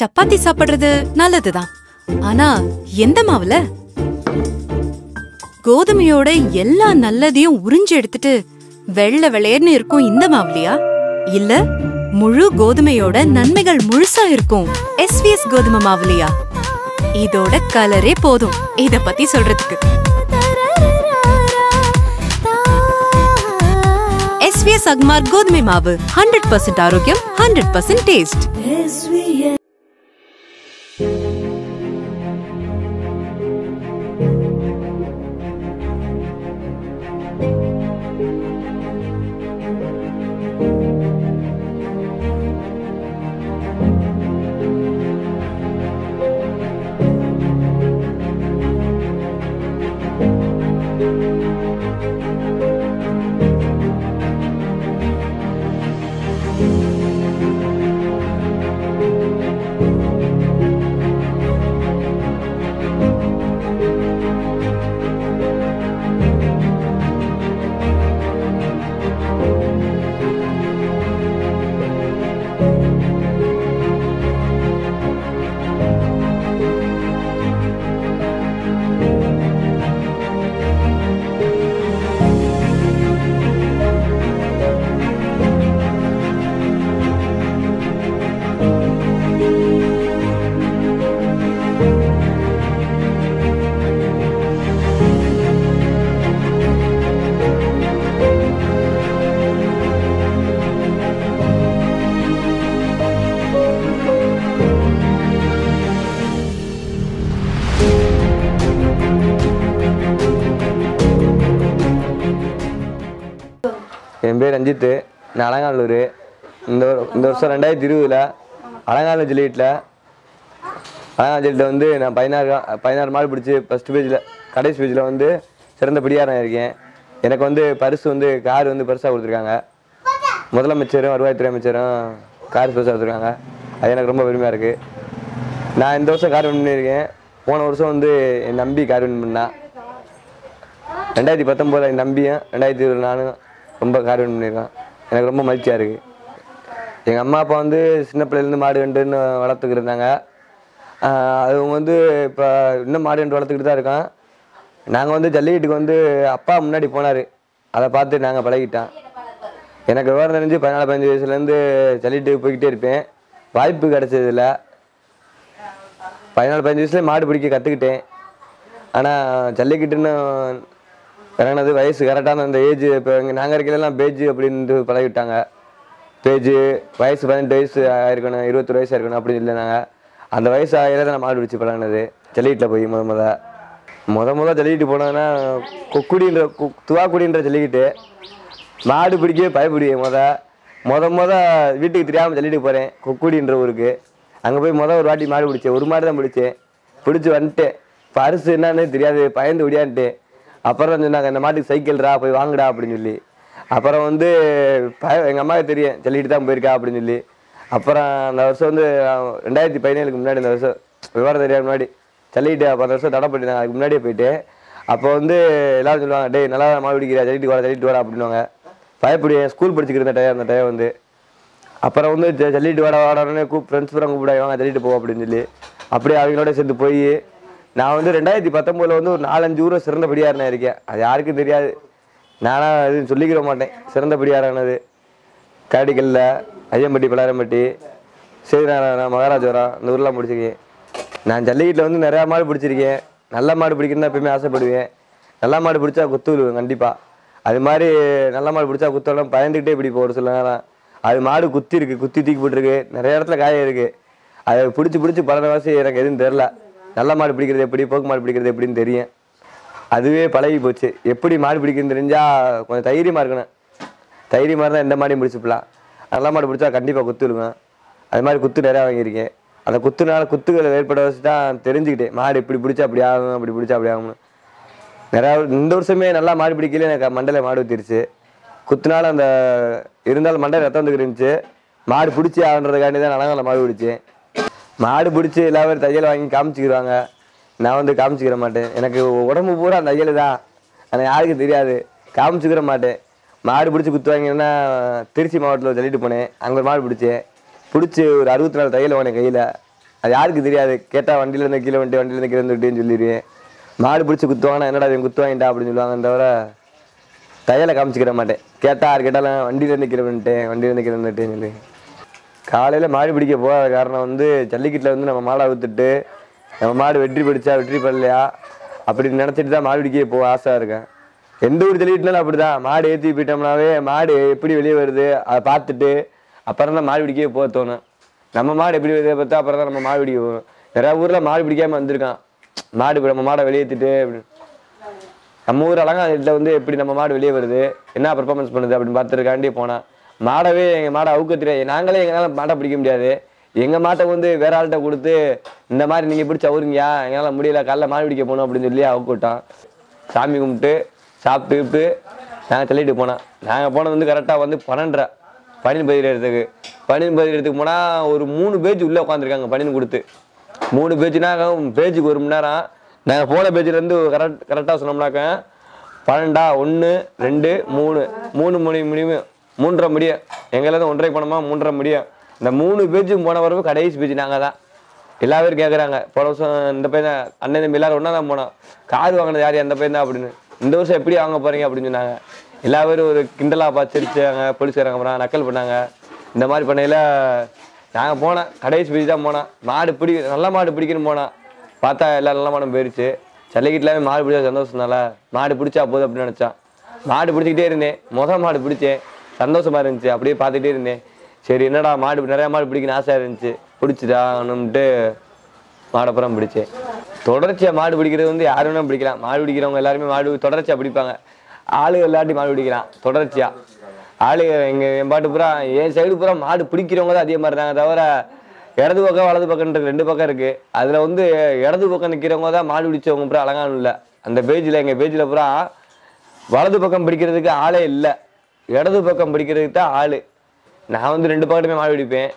சப்பாத்தி சாப்பிடுறது நல்லதுதான். ஆனா எந்த மாவுல? கோதுமையோட எல்லா நல்லதையும் உறிஞ்சு எடுத்துட்டு வெள்ளை வெளையர்னு இருக்கும் இந்த மாவுலையா? இல்ல முழு கோதுமையோட நன்மைகள் முழுசா இருக்கும் எஸ்விஎஸ் கோதுமை மாவுலையா? இதோட கலரே போதும். இத பத்தி சொல்றதுக்கு. எஸ்விஎஸ் அக்மார் கோதுமை மாவு ஹண்ட்ரட் பர்சன்ட் ஆரோக்கியம் ஹண்ட்ரட் பர்சன்ட் டேஸ்ட் ரஞ்சித்து நான் அலங்காநல்லூர் இந்த இந்த வருஷம் ரெண்டாயிரத்தி இருபதில் அலங்காநல்லூர் ஜல்லிக்கட்டில் அலங்காநல்லூர் ஜல்லிக்கட்டில் வந்து நான் பதினாறு பதினாறு மாடு பிடிச்சி ஃபஸ்ட் பேஜில் கடைசி பேஜில் வந்து சிறந்த பிடியாரம் இருக்கேன். எனக்கு வந்து பரிசு வந்து கார் வந்து பரிசாக கொடுத்துருக்காங்க. முதலமைச்சரும் வருவாய்த்துறை அமைச்சரும் கார் பரிசாக கொடுத்துருக்காங்க. அது எனக்கு ரொம்ப பெருமையாக இருக்குது நான் இந்த வருஷம் கார் வின் பண்ணியிருக்கேன். போன வருஷம் வந்து என் நம்பி கார் வின் பண்ணா. ரெண்டாயிரத்தி பத்தொம்போதில் என் நம்பியும் ரெண்டாயிரத்தி இருபது நானும் ரொம்ப கார் பண்ணியிருக்கான். எனக்கு ரொம்ப மகிழ்ச்சியாக இருக்குது எங்கள் அம்மா அப்பா வந்து சின்ன பிள்ளையிலேருந்து மாடு கண்டுன்னு வளர்த்துக்கிட்டு இருந்தாங்க. அவங்க வந்து இப்போ இன்னும் மாடு கண்டு வளர்த்துக்கிட்டு தான் இருக்கோம் நாங்கள் வந்து ஜல்லிக்கட்டுக்கு வந்து அப்பா முன்னாடி போனார். அதை பார்த்து நாங்கள் பழகிட்டோம். எனக்கு விவரம் தெரிஞ்சு பதினாலு பதினஞ்சு வயசுலேருந்து ஜல்லிக்கட்டுக்கு போய்கிட்டே இருப்பேன். வாய்ப்பு கிடச்சதில்ல. பதினாலு பதினஞ்சு வயசுலேயே மாடு பிடிக்க கற்றுக்கிட்டேன் ஆனால் ஜல்லிக்கட்டுன்னு இறங்கினது வயசு கரெக்டான அந்த ஏஜ் இப்போ இங்கே நாங்கள் இருக்கலாம் பேஜ் அப்படின்ட்டு பழகிவிட்டாங்க பேஜ் வயசு பதினெட்டு வயசு ஆயிருக்கணும் இருபத்தொரு வயசு இருக்கணும் அப்படின்னு இல்லைனாங்க அந்த வயசு ஆகிறத நான் மாடு பிடிச்சி பழகினது. ஜல்லிக்கட்டில் போய் முத முத. முத முத ஜல்லிக்கட்டு போனோன்னா கொக்குடின்ற கு- துவாக்குடின்ற ஜல்லிக்கட்டு. மாடு பிடிக்க பயப்படுவேன் முத. முத முத வீட்டுக்கு தெரியாமல் ஜல்லிட்டு போகிறேன் கொக்குடின்ற ஊருக்கு. அங்கே போய் முத ஒரு வாட்டி மாடு பிடிச்சேன் ஒரு மாடு தான் பிடிச்சேன். பிடிச்சி வந்துட்டேன். பரிசு என்னன்னு தெரியாது பயந்து ஒடியான்ட்டேன் அப்புறம் சொன்னாங்க இந்த மாட்டுக்கு சைக்கிள்ரா போய் வாங்குடா அப்படின்னு சொல்லி. அப்புறம் வந்து பய எங்கள் அம்மாவுக்கு தெரியும் சொல்லிட்டு தான் போயிருக்கா அப்படின்னு சொல்லி. அப்புறம் அந்த வருஷம் வந்து ரெண்டாயிரத்தி பதினேழுக்கு முன்னாடி இந்த வருஷம் விவரம் தெரியாத முன்னாடி ஜல்லிட்டு அப்போ அந்த வருஷம் தடை பண்ணிட்டாங்க அதுக்கு முன்னாடியே போயிட்டு. அப்போ வந்து எல்லாரும் சொல்லுவாங்க டேய் நல்லா மாவு பிடிக்கிறா ஜல்லிட்டு வாடா சொல்லிட்டு வரா அப்படின்னுவாங்க. பயப்படி ஸ்கூல் படிச்சுக்கிட்டு இருந்த டயம் அந்த டயம் வந்து. அப்புறம் வந்து ஜ- ஜல்லிட்டு வாட வாடனே கூப் ஃப்ரெண்ட்ஸ் பூரா கூப்பிடாங்க ஜல்லிட்டு போ அப்படின்னு சொல்லி. அப்படியே அவங்களோட சேர்ந்து போய் நான் வந்து ரெண்டாயிரத்தி பத்தொம்போதில் வந்து ஒரு நாலஞ்சு ஊரை சிறந்த படியாரனா இருக்கேன். அது யாருக்கும் தெரியாது. நானாக எதுவும் சொல்லிக்கிற மாட்டேன். சிறந்த படியாரானது. காடிக்கல்ல ஐயம்பட்டி பலாரம்பட்டி ஸ்ரீநாராயணம் மகாராஜபுரம் இந்த ஊர்லாம் பிடிச்சிருக்கேன். நான் ஜல்லிக்கட்டில் வந்து நிறையா மாடு பிடிச்சிருக்கேன். நல்ல மாடு பிடிக்கணும்னு தான் எப்பயுமே ஆசைப்படுவேன். நல்ல மாடு பிடிச்சா குத்து விழுவேன் கண்டிப்பாக அது மாதிரி நல்ல மாடு பிடிச்சா குத்தலாம் பயந்துக்கிட்டே பிடிப்போம் ஒரு சில நேரம். அது மாடு குத்தி இருக்குது குத்தி தூக்கி போட்டிருக்கு. நிறைய இடத்துல காய இருக்குது அதை பிடிச்சி பிடிச்சி பல வாசி எனக்கு எதுவும் தெரில. நல்ல மாடு பிடிக்கிறது எப்படி போக்கு மாடு பிடிக்கிறது எப்படின்னு தெரியும். அதுவே பழகி போச்சு. எப்படி மாடு பிடிக்கிறது தெரிஞ்சால் கொஞ்சம் தைரியமாக இருக்கணும். தைரியமாக இருந்தால் எந்த மாடியும் பிடிச்சிப்பலாம். நல்ல மாடு பிடிச்சா கண்டிப்பாக குத்து விழுவேன் அது மாதிரி குத்து நிறையா வாங்கியிருக்கேன். அந்த குத்துனால குத்துகளை ஏற்பட வச்சு தான் தெரிஞ்சுக்கிட்டேன். மாடு இப்படி பிடிச்சா அப்படி ஆகும் அப்படி பிடிச்சா அப்படி ஆகும்னு நிறையா இந்த வருஷமே நல்லா மாடு பிடிக்கல எனக்கு மண்டையில் மாடு ஊற்றிருச்சு குத்துனால அந்த இருந்தாலும் மண்டையில் ரத்தம் வந்துக்கிட்டு இருந்துச்சு. மாடு பிடிச்சி ஆகுன்றதுக்காண்டி தான் நல்லா மாடு பிடிச்சேன். மாடு பிடிச்சி எல்லாரும் தையல் வாங்கி காமிச்சிக்கிறாங்க நான் வந்து காமிச்சிக்கிற மாட்டேன். எனக்கு உடம்பு பூரா தையல் தான். ஆனால் யாருக்கும் தெரியாது. காமிச்சிக்கிற மாட்டேன். மாடு பிடிச்சி குத்து வாங்கினா திருச்சி மாவட்டத்தில் தள்ளிட்டு போனேன். அங்கே ஒரு மாடு பிடிச்சேன் பிடிச்சி ஒரு அறுபத்தி நாலு தையல் வாங்கினேன் கையில். அது யாருக்கு தெரியாது. கேட்டால் வண்டியிலேருந்து கீழே வண்டி வண்டியிலேருந்து கீழே வந்துட்டேன்னு சொல்லிடுவேன் மாடு பிடிச்சி குத்துவாங்கன்னா என்னடா இவன் குத்துவாங்கடா அப்படின்னு சொல்லுவாங்க. தவிர தையலை காமிச்சிக்கிற மாட்டேன். கேட்டால் யார் கேட்டாலும் வண்டியிலேருந்து கீழே வந்துட்டேன். வண்டியிலேருந்து கீழே வந்துட்டேன்னு சொல்லி. காலையில் மாடு பிடிக்க போகாத காரணம் வந்து ஜல்லிக்கட்டில் வந்து நம்ம மாடை அவுத்துட்டு நம்ம மாடு வெற்றி பிடிச்சா வெற்றி பெறலையா? அப்படி நினச்சிட்டு தான் மாடு பிடிக்க போக ஆசை இருக்கேன் எந்த ஒரு ஜல்லிக்கட்டுனாலும் அப்படி தான் மாடு ஏற்றி போயிட்டோம்னாவே மாடு எப்படி வெளியே வருது அதை பார்த்துட்டு அப்புறம் தான் மாடு பிடிக்க போக தோணும். நம்ம மாடு எப்படி வருது பார்த்தா அப்புறம் தான் நம்ம மாடு பிடிக்க போகணும் நிறையா ஊரில் மாடு பிடிக்காமல் வந்திருக்கான். மாடு இப்போ நம்ம மாடை வெளியேற்றிட்டு அப்படின்னு. நம்ம ஊர் அலங்காநல்லூர்ல வந்து எப்படி நம்ம மாடு வெளியே வருது என்ன பர்ஃபார்மன்ஸ் பண்ணுது அப்படின்னு பார்த்துருக்காண்டி போனேன். மாடவே எங்கள் மாடை அவுக்க தெரியாது நாங்களே எங்களால் மாட்டை பிடிக்க முடியாது. எங்கள் மாட்டை வந்து வேற ஆள்கிட்ட கொடுத்து இந்த மாதிரி நீங்கள் பிடிச்சி அவருங்கயா எங்களால் முடியல காலைல மாடு பிடிக்க போகணும் அப்படின்னு சொல்லி அவுக்கிட்டோம் சாமி கும்பிட்டு சாப்பிட்டு நாங்கள் தள்ளிட்டு போனோம். நாங்கள் போனது வந்து கரெக்டாக வந்து பன்னெண்டரை பனின் பதிவு இடத்துக்கு பனின் பதிவு இடத்துக்கு போனால் ஒரு மூணு பேஜ் உள்ளே உட்காந்துருக்காங்க பனின் கொடுத்து. மூணு பேஜ்னாக்க பேஜுக்கு ஒரு மணி நேரம். நாங்கள் போன பேஜ்லேருந்து கரெக்ட் கரெக்டாக சொன்னோம்னாக்க பன்னெண்டா ஒன்று ரெண்டு மூணு மூணு மணி முடியும் மூன்றரை முடியும் எங்கேருந்து ஒன்றரை போனோமா? மூன்றரை முடியும் இந்த மூணு பேஜும் போன வரவு கடைசி பேஜ் நாங்கள் தான். எல்லா பேரும் கேட்குறாங்க போன வருஷம் இந்த பையன் தான் அண்ணன் தம்பி எல்லாரும் ஒன்றா தான் போனோம் காது வாங்கினது யார்? எந்த பையன் தான் அப்படின்னு. இந்த வருஷம் எப்படி வாங்க போகிறீங்க அப்படின்னு சொன்னாங்க. எல்லா பேரும் ஒரு கிண்டலாக பச்சரிச்சாங்க போலீஸ்காரங்க அப்புறம் நக்கல் பண்ணாங்க. இந்த மாதிரி பண்ணையில் நாங்கள் போனேன் கடைசி பேஜ் தான் போனோம். மாடு பிடி நல்ல மாடு பிடிக்கணும்னு போனோம். பார்த்தா எல்லா நல்ல மாடம் போயிடுச்சு ஜல்லிக்கட்டுலாமே மாடு பிடிச்சா சந்தோஷம்னால மாடு பிடிச்சா போதும் அப்படின்னு நினச்சான். மாடு பிடிச்சிக்கிட்டே இருந்தேன். மொதல் மாடு பிடிச்சேன். சந்தோஷமா இருந்துச்சு. அப்படியே பார்த்துட்டே இருந்தேன். சரி என்னடா மாடு நிறையா மாடு பிடிக்கணும் ஆசையாக இருந்துச்சு. பிடிச்சிட்டான்னுட்டு மாடப்புறம் பிடிச்சேன். தொடர்ச்சியாக மாடு பிடிக்கிறது வந்து யார் வேணாலும் பிடிக்கலாம். மாடு பிடிக்கிறவங்க எல்லாருமே மாடு தொடர்ச்சியாக பிடிப்பாங்க. ஆளு எல்லாட்டி மாடு பிடிக்கலாம். தொடர்ச்சியாக ஆளுகள் எங்கள் என் பாட்டு பூரா என் சைடு பூரா மாடு பிடிக்கிறவங்க தான் அதிகமாக இருந்தாங்க. தவிர இடது பக்கம் வலது பக்கம்ன்றது ரெண்டு பக்கம் இருக்குது அதில் வந்து இடது பக்கம் நிற்கிறவங்க தான் மாடு பிடிச்சவங்க பூரா அழகானும் இல்லை. அந்த பேஜில் எங்கள் பேஜில் பூரா வலது பக்கம் பிடிக்கிறதுக்கு ஆளே இல்லை. இடது பக்கம் பிடிக்கிறதுக்கு தான் ஆள். நான் வந்து ரெண்டு பக்கத்துமே மாடு பிடிப்பேன்.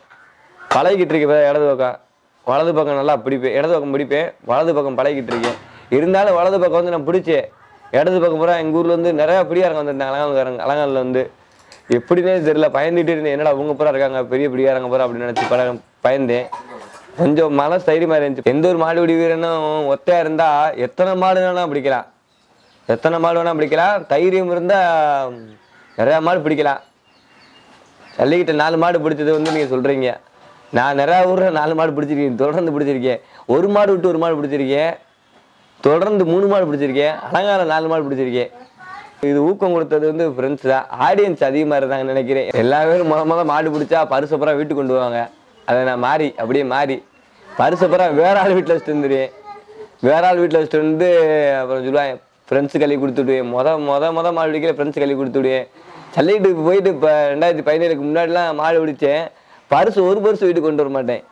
பழகிக்கிட்டு இருக்கேன் இடது பக்கம் வலது பக்கம் நல்லா பிடிப்பேன். இடது பக்கம் பிடிப்பேன் வலது பக்கம் பழகிக்கிட்டு இருக்கேன். இருந்தாலும் வலது பக்கம் வந்து நான் பிடிச்சேன். இடது பக்கம் பூரா எங்கள் ஊரில் வந்து நிறையா பிடியாரங்க வந்திருந்தாங்க அலங்கானக்காரங்க அலங்கானில் வந்து. எப்படின்னே தெரியல பயந்துட்டு இருந்தேன். என்னடா அவங்க பூரா இருக்காங்க பெரிய பிடியாரங்க பூரா அப்படின்னு நினச்சி பழ பயந்தேன். கொஞ்சம் மன தைரியமாக இருந்துச்சு. எந்த ஒரு மாடு பிடி வீரனும் ஒத்தையாக இருந்தால் எத்தனை மாடு வேணால் பிடிக்கலாம். எத்தனை மாடு வேணால் பிடிக்கலாம். தைரியம் இருந்தால் நிறையா மாடு பிடிக்கலாம். ஜல்லிக்கிட்ட நாலு மாடு பிடிச்சது வந்து நீங்கள் சொல்கிறீங்க நான் நிறையா ஊரில் நாலு மாடு பிடிச்சிருக்கேன் தொடர்ந்து பிடிச்சிருக்கேன். ஒரு மாடு விட்டு ஒரு மாடு பிடிச்சிருக்கேன். தொடர்ந்து மூணு மாடு பிடிச்சிருக்கேன். அலங்காரம் நாலு மாடு பிடிச்சிருக்கேன். இது ஊக்கம் கொடுத்தது வந்து ஃப்ரெண்ட்ஸ் தான். ஆடியன்ஸ் அதிகமாக இருந்தாங்கன்னு நினைக்கிறேன். எல்லா பேரும் முத முத மாடு பிடிச்சா பரிசு வீட்டுக்கு கொண்டு வாங்க அதை நான் மாறி அப்படியே மாறி. பரிசு வேற ஆள் வீட்டில் வச்சுட்டு வந்துடுவேன் வேற ஆள் வீட்டில் வச்சுட்டு வந்து அப்புறம் சொல்லுவேன் ஃப்ரெண்ட்ஸு கழுவி கொடுத்து விடுவேன். மொத மொத மாடு பிடிக்கல ஃப்ரெண்ட்ஸ் கழுவி கொடுத்து விடுவேன் போயிட்டு இப்போ ரெண்டாயிரத்தி பதினேழுக்கு முன்னாடிலாம் மாடு பிடிச்சேன். பரிசு ஒரு பரிசு வீட்டுக்கு கொண்டு வர மாட்டேன்.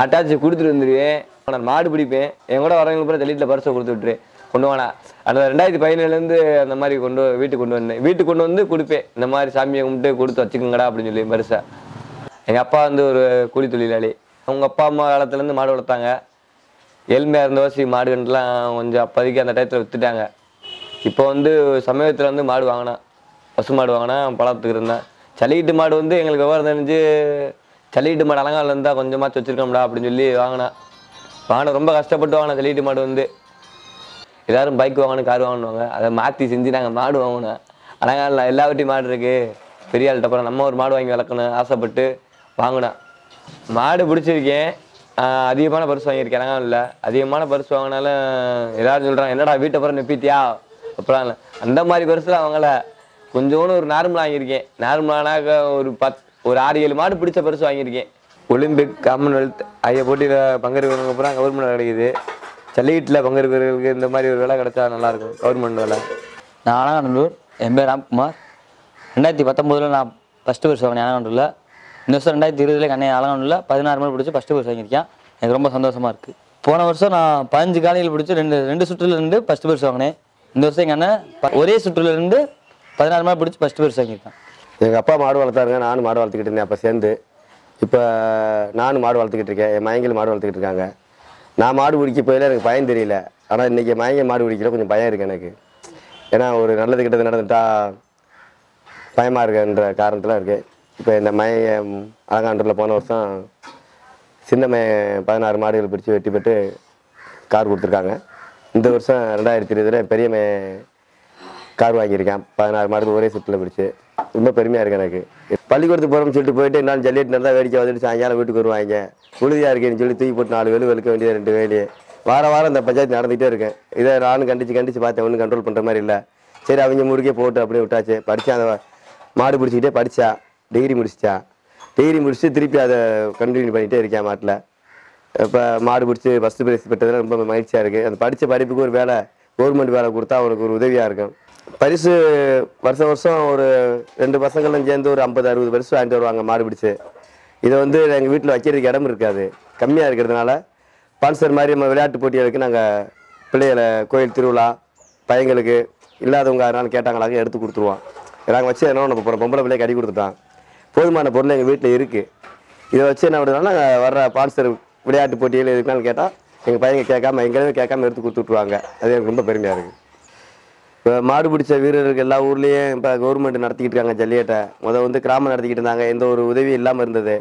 அட்டாச் கொடுத்துட்டு வந்துடுவேன் நான் மாடு பிடிப்பேன். என் கூட வரவங்களுக்கு கூட ஜல்லிட்டில் பரிசை கொடுத்து விட்டுரு. கொண்டு வானா அந்த ரெண்டாயிரத்தி பதினேழுலேருந்து அந்த மாதிரி கொண்டு வீட்டுக்கு கொண்டு வந்தேன். வீட்டுக்கு கொண்டு வந்து கொடுப்பேன். இந்த மாதிரி சாமியை கும்பிட்டு கொடுத்து வச்சுக்கோங்கடா அப்படின்னு சொல்லி பரிசா. எங்கள் அப்பா வந்து ஒரு கூலி தொழிலாளி. அவங்க அப்பா அம்மா காலத்துலேருந்து மாடு வளர்த்தாங்க. ஏழ்மையாக இருந்த வசி மாடு கண்டுலாம் கொஞ்சம் அப்போதைக்கு அந்த டயத்தில் விற்றுட்டாங்க இப்போ வந்து சமயத்தில் வந்து மாடு வாங்கினேன். பசு மாடு வாங்கினேன் பழத்துக்கு இருந்தேன். சளிக்கிட்டு மாடு வந்து எங்களுக்கு விவரம் தெரிஞ்சு சளிக்கிட்டு மாடு அலங்காரில் இருந்தால் கொஞ்சமாச்சு வச்சுருக்கோம்டா அப்படின்னு சொல்லி வாங்கினேன். வாங்கின ரொம்ப கஷ்டப்பட்டு வாங்கினேன் சளிக்கிட்டு மாடு வந்து. எல்லாரும் பைக் வாங்கணும் கார் வாங்கணுவாங்க அதை மாற்றி செஞ்சு நாங்கள் மாடு வாங்கினோம். அலங்காரில் எல்லா வீட்டையும் மாடு இருக்குது பெரிய ஆள்கிட்ட அப்புறம் நம்ம ஒரு மாடு வாங்கி வளர்க்கணும் ஆசைப்பட்டு வாங்கினேன் மாடு பிடிச்சிருக்கேன். அதிகமான பரிசு வாங்கியிருக்கேன் அலங்காரில் அதிகமான பரிசு வாங்கினாலும் எல்லாரும் சொல்கிறாங்க என்னடா வீட்டை பிறகு நிப்பித்தியா அப்படிலாம் இல்லை. அந்த மாதிரி பரிசுலாம் வாங்கலை. கொஞ்சோண்டு ஒரு நார்மலாக வாங்கியிருக்கேன். நார்மலானாக்க ஒரு பத் ஒரு ஆறு ஏழு மாடு பிடிச்ச பரிசு வாங்கியிருக்கேன். ஒலிம்பிக் காமன்வெல்த் ஆகிய போட்டியில் பங்கேற்கிறவங்க அப்புறம் கவர்மெண்ட் கிடைக்குது. ஜல்லிக்கட்டில் பங்கேற்கிறவர்களுக்கு இந்த மாதிரி ஒரு வேலை கிடைச்சா நல்லாயிருக்கும் கவர்மெண்ட் வேலை. நான் அலங்காநல்லூர் என் பேர் ராம்குமார். ரெண்டாயிரத்தி பத்தொம்போதில் நான் ஃபஸ்ட்டு பரிசு வாங்கினேன் அலங்காநல்லூரில் இந்த வருஷம் ரெண்டாயிரத்தி இருபதுல கண்ணே அலங்காநல்லூரில் பதினாறு மணி பிடிச்சி ஃபஸ்ட்டு பரிசு வாங்கியிருக்கேன். எனக்கு ரொம்ப சந்தோஷமாக இருக்குது போன வருஷம் நான் பதினஞ்சு காலையில் பிடிச்சி ரெண்டு ரெண்டு சுற்றுல இருந்து ஃபஸ்ட்டு பரிசு வாங்கினேன். இந்த வருஷம் எங்கள் அண்ணன் ஒரே சுற்றுல இருந்து பதினாறு மாடு பிடிச்சி ஃபஸ்ட்டு பரிசு வாங்கியிருக்கேன். எங்கள் அப்பா மாடு வளர்த்தாருங்க நானும் மாடு வளர்த்துக்கிட்டு இருந்தேன். அப்போ சேர்ந்து இப்போ நானும் மாடு வளர்த்துக்கிட்டு இருக்கேன். என் மயங்கில் மாடு வளர்த்துக்கிட்டு இருக்காங்க. நான் மாடு பிடிக்க போயில எனக்கு பயம் தெரியல. ஆனால் இன்றைக்கி மயங்க மாடு பிடிக்கல கொஞ்சம் பயம் இருக்குது எனக்கு. ஏன்னா ஒரு நல்லது கிட்டது நடந்துட்டா பயமாக இருக்குன்ற காரணத்தில் இருக்குது இப்போ இந்த மய அலங்காண்டூரில் போன வருஷம் சின்னமே பதினாறு மாடுகள் பிடிச்சி வெட்டி பெற்று கார் கொடுத்துருக்காங்க. இந்த வருஷம் ரெண்டாயிரத்தி இருபதில் பெரியமே கார் வாங்கியிருக்கேன். பதினாறு மாடுக்கு ஒரே சுற்றில் பிடிச்சி. ரொம்ப பெருமையாக இருக்கு எனக்கு. பள்ளிக்கூடத்துக்கு போகிறோம்னு சொல்லிட்டு போயிட்டு நான் ஜல்லிட்டு நல்லா வேடிக்கை வந்துட்டு சாயங்காலம் வீட்டுக்கு வருவாங்க. உழுதியாக இருக்கேன்னு சொல்லி தூக்கி போட்டு நாலு வேலு வெளுக்க வேண்டியது ரெண்டு வேலி. வார வாரம் இந்த பஞ்சாயத்து நடந்துகிட்டே இருக்கேன் இதை நானும் கண்டிச்சு கண்டிச்சு பார்த்தேன். ஒன்றும் கண்ட்ரோல் பண்ணுற மாதிரி இல்லை. சரி அவங்க முறுக்கே போட்டு அப்படியே விட்டாச்சு. படித்தா அந்த மாடு பிடிச்சிக்கிட்டே படித்தா டிகிரி முடிச்சிச்சா டிகிரி முடிச்சுட்டு திருப்பி அதை கண்டினியூ பண்ணிகிட்டே இருக்கேன் மாட்டில். இப்போ மாடு பிடிச்சி ஃபஸ்ட்டு ப்ரைஸ் பெற்றதுலாம் ரொம்ப மகிழ்ச்சியாக இருக்குது அந்த படித்த படிப்புக்கு ஒரு வேலை கவர்மெண்ட் வேலை கொடுத்தா அவனுக்கு ஒரு உதவியாக இருக்கும். பரிசு வருஷம் வருஷம் ஒரு ரெண்டு பசங்களும் சேர்ந்து ஒரு ஐம்பது அறுபது பரிசு வாங்கிட்டு வருவாங்க மாடு பிடிச்சி. இதை வந்து எங்கள் வீட்டில் வைக்கிறதுக்கு இடம் இருக்காது. கம்மியாக இருக்கிறதுனால ஸ்பான்சர் மாதிரி நம்ம விளையாட்டு போட்டிகளுக்கு நாங்கள் பிள்ளைகளை கோயில் திருவிழா பையங்களுக்கு இல்லாதவங்க அதனால கேட்டாங்களாக்க எடுத்து கொடுத்துருவோம். நாங்கள் வச்சு என்ன நம்ம போகிறோம் பொம்பளை பிள்ளைக்கு அடி கொடுத்துட்டான். போதுமான பொருள் எங்கள் வீட்டில் இருக்குது இதை வச்சு என்ன பண்ணுறதுனால நாங்கள் வர்ற ஸ்பான்சர் விளையாட்டு போட்டிகள் எதுக்குனாலும் கேட்டால் எங்கள் பையங்க கேட்காம எங்களையும் கேட்காம எடுத்து கொடுத்துட்ருவாங்க அது எனக்கு ரொம்ப பெருமையாக இருக்குது இப்போ மாடு பிடிச்ச வீரர்கள் எல்லா ஊர்லேயும் இப்போ கவர்மெண்ட் நடத்திக்கிட்டு இருக்காங்க ஜல்லியட்டை முதல் வந்து கிராமம் நடத்திக்கிட்டு இருந்தாங்க. எந்த ஒரு உதவியும் இல்லாமல் இருந்தது.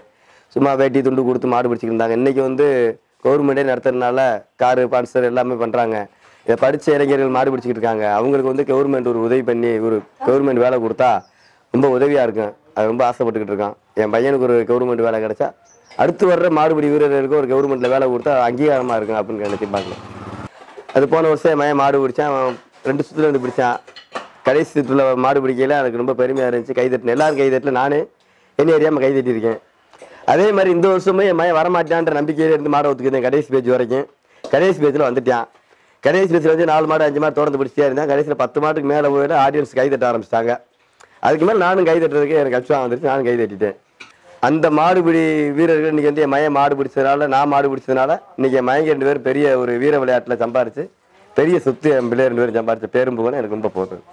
சும்மா வேட்டி துண்டு கொடுத்து மாடு பிடிச்சிக்கிட்டு இருந்தாங்க. இன்றைக்கி வந்து கவர்மெண்ட்டே நடத்துறதுனால காரு பான்சர் எல்லாமே பண்ணுறாங்க இதை படித்த இளைஞர்கள் மாடு பிடிச்சிக்கிட்டு இருக்காங்க. அவங்களுக்கு வந்து கவர்மெண்ட் ஒரு உதவி பண்ணி ஒரு கவர்மெண்ட் வேலை கொடுத்தா ரொம்ப உதவியாக இருக்கும். அது ரொம்ப ஆசைப்பட்டுக்கிட்டு இருக்கான். என் பையனுக்கு ஒரு கவர்மெண்ட் வேலை கிடைச்சா அடுத்து வர்ற மாடுபிடி வீரர்களுக்கு ஒரு கவர்மெண்ட்டில் வேலை கொடுத்தா அங்கீகாரமாக இருக்கும் அப்படின்னு நினச்சி பார்க்கலாம் அது போன வருஷம் என் மாடு பிடிச்சேன். ரெண்டு சுற்றுல வந்து பிடிச்சான் கடைசி சுற்றுல மாடு பிடிக்கையில் எனக்கு ரொம்ப பெருமையாக இருந்துச்சு. கை தட்டினேன். எல்லாரும் கை தட்டில் நான் என்ன அறியாமல் கை தட்டியிருக்கேன். அதே மாதிரி இந்த வருஷமே என் மகன் வரமாட்டான்ற நம்பிக்கையில இருந்து மாடை ஒத்துக்கிட்டேன் கடைசி பேஜ் வரைக்கும். கடைசி பேஜில் வந்துட்டான். கடைசி பேஜில் வந்து நாலு மாடு அஞ்சு மாடு தொடர்ந்து பிடிச்சிட்டே இருந்தேன். கடைசியில் பத்து மாட்டுக்கு மேலே போயிட்டு ஆடியன்ஸ் கை தட்ட ஆரம்பிச்சிட்டாங்க. அதுக்கு மேலே நானும் கை தட்டுறதுக்கு எனக்கு கஷ்டம் வந்துருச்சு. நானும் கை தட்டிட்டேன். அந்த மாடுபிடி வீரர்கள் இன்றைக்கி வந்து என் மயம் மாடு பிடிச்சதுனால நான் மாடு பிடிச்சதுனால இன்றைக்கி என் மயங்க ரெண்டு பேரும் பெரிய ஒரு வீர விளையாட்டில் சம்பாரித்து பெரிய சொத்து என் பிள்ளை ரெண்டு பேரும் சம்பாரிச்ச பேரும் போகணும் எனக்கு ரொம்ப போதும்.